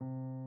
you